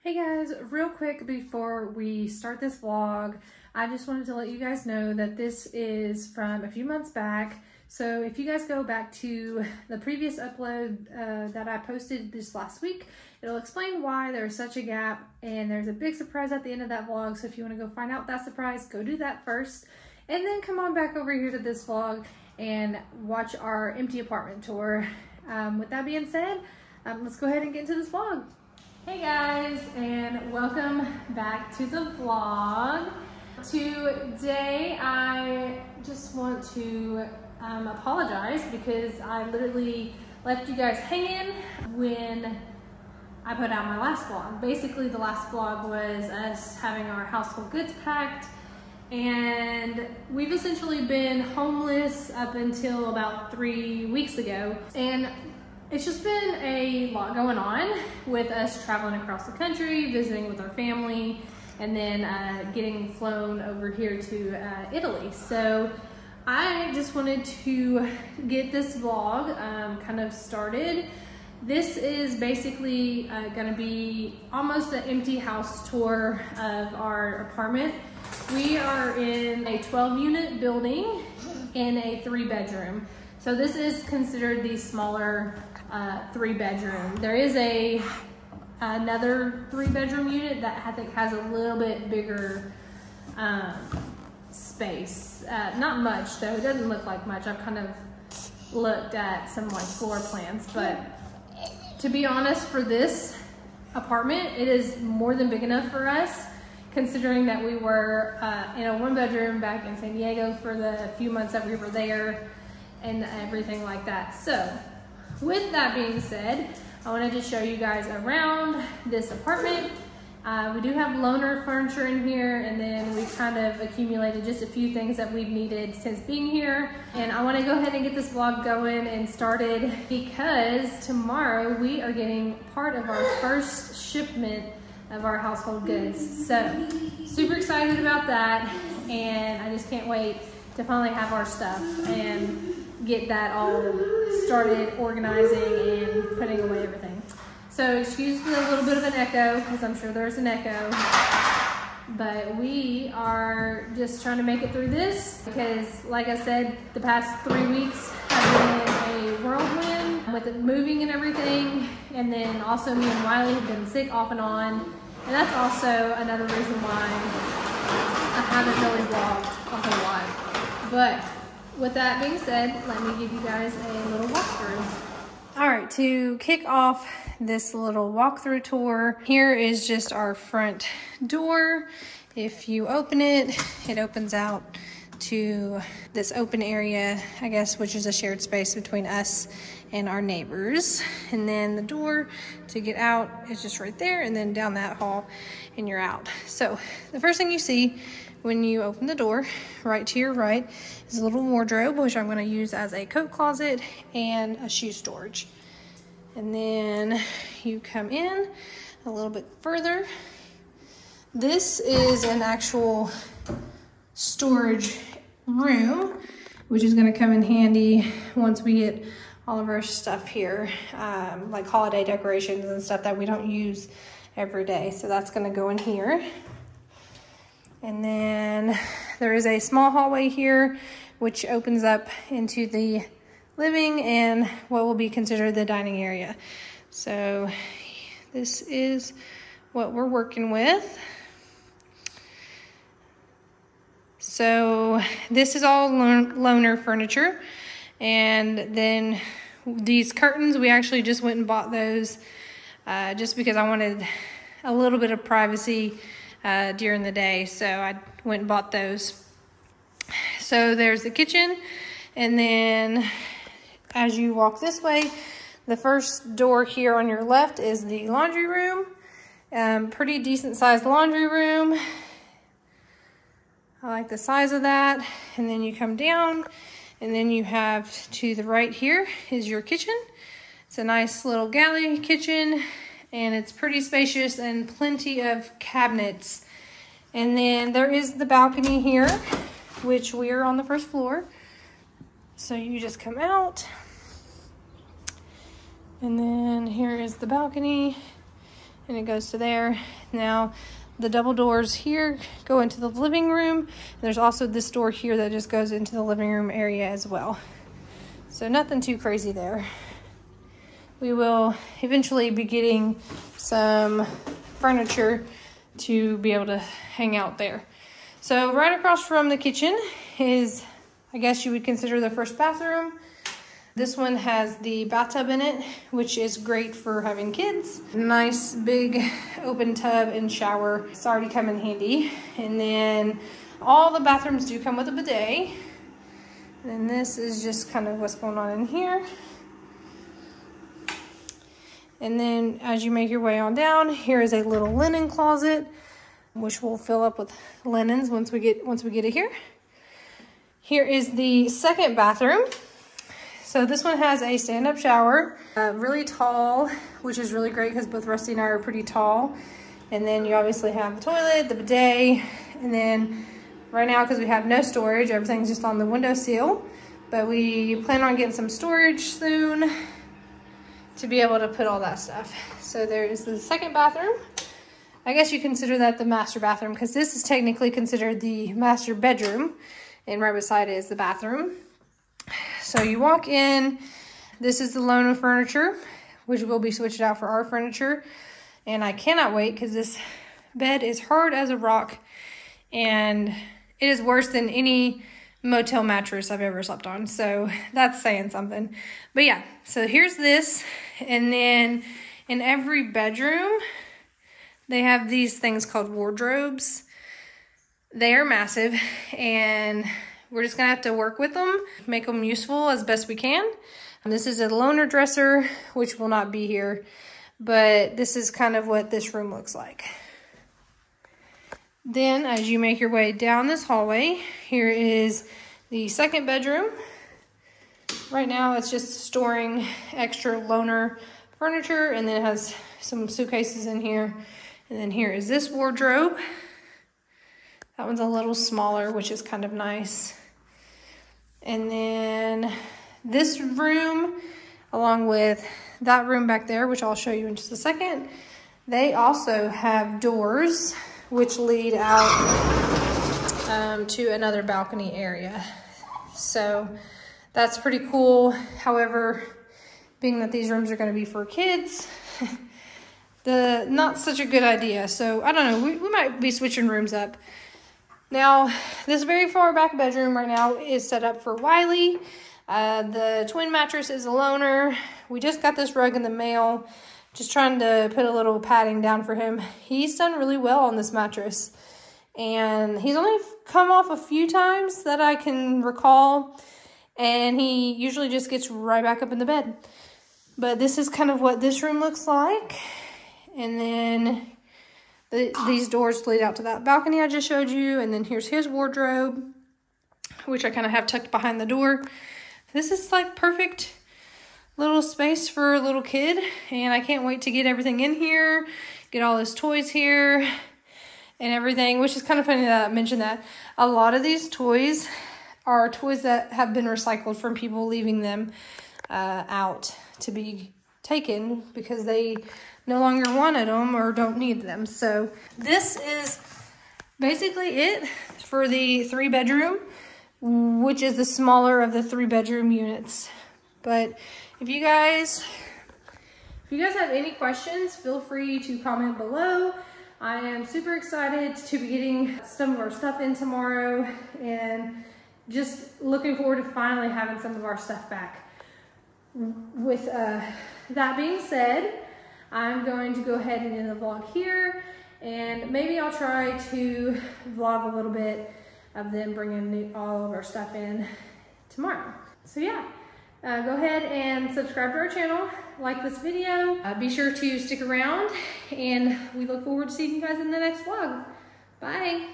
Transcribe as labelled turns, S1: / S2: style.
S1: Hey guys, real quick before we start this vlog, I just wanted to let you guys know that this is from a few months back. So if you guys go back to the previous upload uh, that I posted this last week, it'll explain why there's such a gap and there's a big surprise at the end of that vlog. So if you want to go find out that surprise, go do that first and then come on back over here to this vlog and watch our empty apartment tour. Um, with that being said, um, let's go ahead and get into this vlog. Hey guys, and welcome back to the vlog. Today, I just want to um, apologize because I literally left you guys hanging when I put out my last vlog. Basically, the last vlog was us having our household goods packed and we've essentially been homeless up until about three weeks ago. And it's just been a lot going on with us traveling across the country, visiting with our family, and then uh, getting flown over here to uh, Italy. So I just wanted to get this vlog um, kind of started. This is basically uh, gonna be almost an empty house tour of our apartment. We are in a 12 unit building in a three bedroom. So this is considered the smaller uh, three bedroom. There is a another three bedroom unit that I think has a little bit bigger um, space. Uh, not much though, it doesn't look like much. I've kind of looked at some like floor plans, but to be honest for this apartment, it is more than big enough for us considering that we were uh, in a one bedroom back in San Diego for the few months that we were there and everything like that. So with that being said, I wanted to show you guys around this apartment. Uh, we do have loaner furniture in here and then we've kind of accumulated just a few things that we've needed since being here. And I wanna go ahead and get this vlog going and started because tomorrow we are getting part of our first shipment of our household goods. So super excited about that and I just can't wait to finally have our stuff and get that all started organizing and putting away everything. So excuse me a little bit of an echo because I'm sure there's an echo. But we are just trying to make it through this because like I said, the past three weeks with moving and everything. And then also me and Wiley have been sick off and on. And that's also another reason why I haven't really vlogged a whole lot. But with that being said, let me give you guys a little walkthrough. All right, to kick off this little walkthrough tour, here is just our front door. If you open it, it opens out to this open area, I guess, which is a shared space between us and our neighbors. And then the door to get out is just right there and then down that hall and you're out. So the first thing you see when you open the door, right to your right, is a little wardrobe, which I'm gonna use as a coat closet and a shoe storage. And then you come in a little bit further. This is an actual storage room, which is gonna come in handy once we get all of our stuff here, um, like holiday decorations and stuff that we don't use every day. So that's gonna go in here. And then there is a small hallway here, which opens up into the living and what will be considered the dining area. So this is what we're working with. So this is all loaner furniture. And then these curtains, we actually just went and bought those uh, just because I wanted a little bit of privacy uh, during the day. So I went and bought those. So there's the kitchen. And then as you walk this way, the first door here on your left is the laundry room. Um, pretty decent sized laundry room. I like the size of that. And then you come down and then you have to the right here is your kitchen. It's a nice little galley kitchen and it's pretty spacious and plenty of cabinets. And then there is the balcony here, which we are on the first floor. So you just come out. And then here is the balcony and it goes to there. Now the double doors here go into the living room. There's also this door here that just goes into the living room area as well. So nothing too crazy there. We will eventually be getting some furniture to be able to hang out there. So right across from the kitchen is, I guess you would consider the first bathroom. This one has the bathtub in it, which is great for having kids. Nice big open tub and shower. It's already come in handy. And then all the bathrooms do come with a bidet. And this is just kind of what's going on in here. And then as you make your way on down, here is a little linen closet, which will fill up with linens once we get once we get it here. Here is the second bathroom. So this one has a stand-up shower, uh, really tall, which is really great because both Rusty and I are pretty tall. And then you obviously have the toilet, the bidet, and then right now, because we have no storage, everything's just on the window sill. But we plan on getting some storage soon to be able to put all that stuff. So there is the second bathroom. I guess you consider that the master bathroom because this is technically considered the master bedroom. And right beside it is the bathroom. So you walk in, this is the loaner furniture, which will be switched out for our furniture. And I cannot wait because this bed is hard as a rock and it is worse than any motel mattress I've ever slept on. So that's saying something. But yeah, so here's this. And then in every bedroom, they have these things called wardrobes. They are massive and we're just gonna have to work with them, make them useful as best we can. And this is a loaner dresser, which will not be here, but this is kind of what this room looks like. Then as you make your way down this hallway, here is the second bedroom. Right now it's just storing extra loaner furniture and then it has some suitcases in here. And then here is this wardrobe. That one's a little smaller, which is kind of nice. And then this room, along with that room back there, which I'll show you in just a second, they also have doors which lead out um, to another balcony area. So that's pretty cool. However, being that these rooms are going to be for kids, the not such a good idea. So I don't know, we, we might be switching rooms up. Now, this very far back bedroom right now is set up for Wiley. Uh, the twin mattress is a loaner. We just got this rug in the mail. Just trying to put a little padding down for him. He's done really well on this mattress. And he's only come off a few times that I can recall. And he usually just gets right back up in the bed. But this is kind of what this room looks like. And then the, these doors lead out to that balcony I just showed you. And then here's his wardrobe, which I kind of have tucked behind the door. This is like perfect little space for a little kid. And I can't wait to get everything in here, get all his toys here and everything, which is kind of funny that I mentioned that. A lot of these toys are toys that have been recycled from people leaving them uh, out to be taken because they no longer wanted them or don't need them. So this is basically it for the three bedroom, which is the smaller of the three bedroom units. But if you guys, if you guys have any questions, feel free to comment below. I am super excited to be getting some of our stuff in tomorrow and just looking forward to finally having some of our stuff back. With uh, that being said, I'm going to go ahead and end the vlog here and maybe I'll try to vlog a little bit of them bringing all of our stuff in tomorrow. So yeah, uh, go ahead and subscribe to our channel, like this video. Uh, be sure to stick around and we look forward to seeing you guys in the next vlog. Bye.